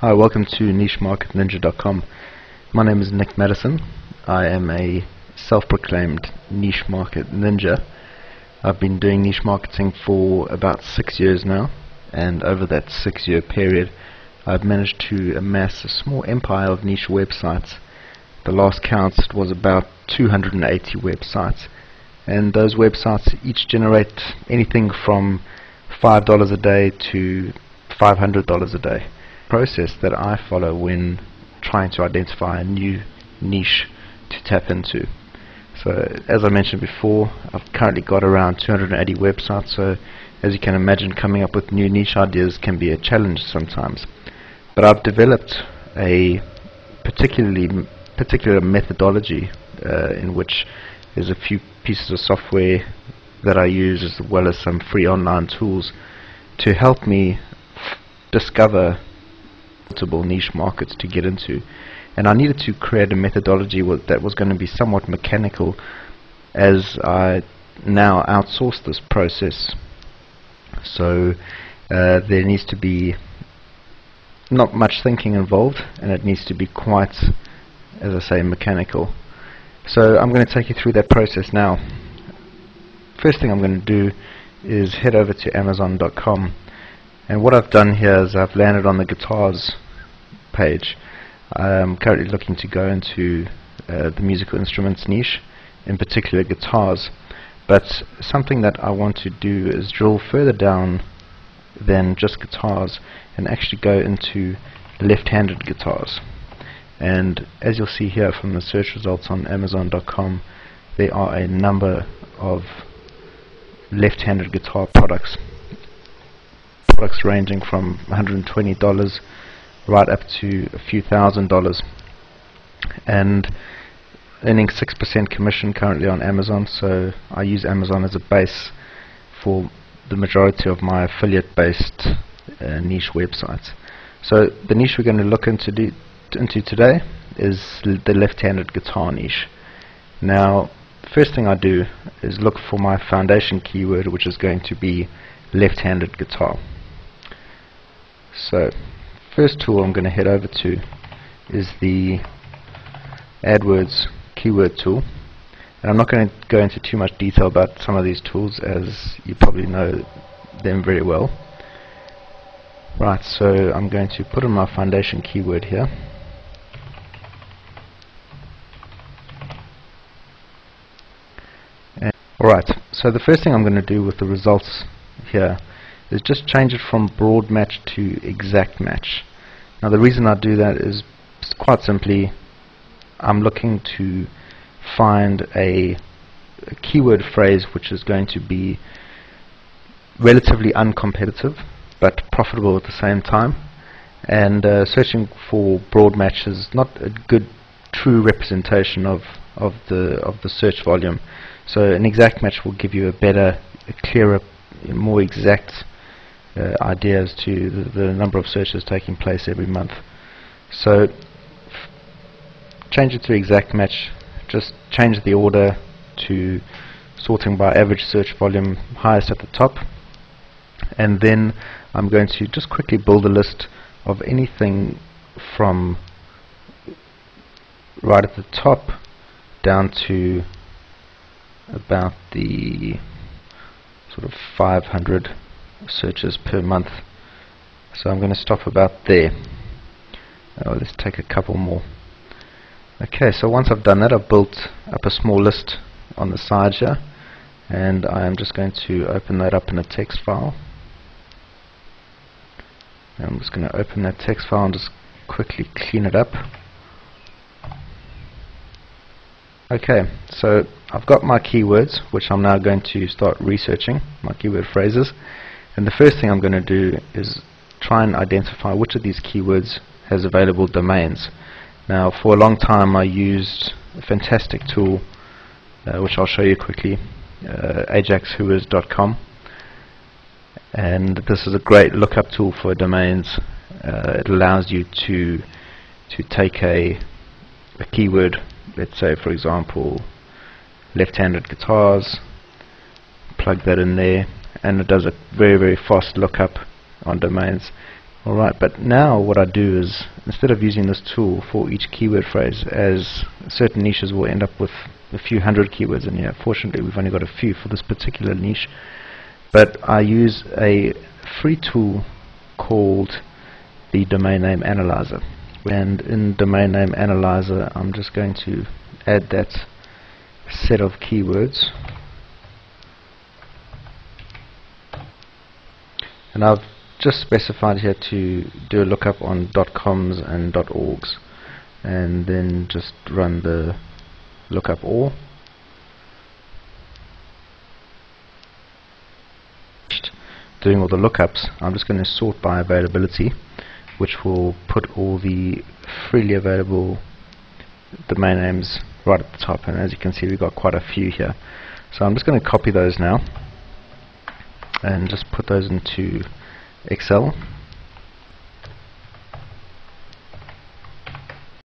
Hi, welcome to NicheMarketNinja.com. My name is Nick Madison. I am a self-proclaimed niche market ninja. I've been doing niche marketing for about six years now, and over that six-year period, I've managed to amass a small empire of niche websites. The last count was about 280 websites, and those websites each generate anything from $5 a day to $500 a day. Process that I follow when trying to identify a new niche to tap into. So as I mentioned before, I've currently got around 280 websites, so as you can imagine coming up with new niche ideas can be a challenge sometimes. But I've developed a particularly particular methodology uh, in which there's a few pieces of software that I use as well as some free online tools to help me discover multiple niche markets to get into. And I needed to create a methodology that was going to be somewhat mechanical as I now outsource this process. So uh, there needs to be not much thinking involved and it needs to be quite as I say mechanical. So I'm going to take you through that process now. First thing I'm going to do is head over to amazon.com and what I've done here is I've landed on the guitars page. I'm currently looking to go into uh, the musical instruments niche in particular guitars. But something that I want to do is drill further down than just guitars and actually go into left-handed guitars. And as you'll see here from the search results on amazon.com there are a number of left-handed guitar products products ranging from $120 right up to a few thousand dollars. And earning 6% commission currently on Amazon so I use Amazon as a base for the majority of my affiliate based uh, niche websites. So the niche we're going to look into, into today is the left-handed guitar niche. Now first thing I do is look for my foundation keyword which is going to be left-handed guitar so first tool I'm going to head over to is the AdWords keyword tool. And I'm not going to go into too much detail about some of these tools as you probably know them very well. Right so I'm going to put in my foundation keyword here. Alright, so the first thing I'm going to do with the results here is just change it from broad match to exact match. Now the reason I do that is quite simply I'm looking to find a, a keyword phrase which is going to be relatively uncompetitive but profitable at the same time and uh, searching for broad match is not a good true representation of of the of the search volume so an exact match will give you a better a clearer more exact uh, idea as to the, the, number of searches taking place every month. So change it to exact match. Just change the order to sorting by average search volume highest at the top. And then I'm going to just quickly build a list of anything from right at the top down to about the sort of 500 searches per month. So I'm going to stop about there. Oh, let's take a couple more. Okay so once I've done that I've built up a small list on the side here and I am just going to open that up in a text file. I'm just going to open that text file and just quickly clean it up. Okay, so I've got my keywords, which I'm now going to start researching, my keyword phrases. And the first thing I'm going to do is try and identify which of these keywords has available domains. Now, for a long time I used a fantastic tool, uh, which I'll show you quickly, uh, ajaxwhois.com. And this is a great lookup tool for domains. Uh, it allows you to to take a, a keyword let's say for example left-handed guitars plug that in there and it does a very very fast lookup on domains Alright, but now what I do is, instead of using this tool for each keyword phrase, as certain niches will end up with a few hundred keywords in here, fortunately we've only got a few for this particular niche, but I use a free tool called the Domain Name Analyzer. And in Domain Name Analyzer, I'm just going to add that set of keywords. And I've just specified here to do a lookup on .coms and .orgs and then just run the lookup all. Doing all the lookups I'm just going to sort by availability which will put all the freely available domain names right at the top. And as you can see we've got quite a few here. So I'm just going to copy those now and just put those into Excel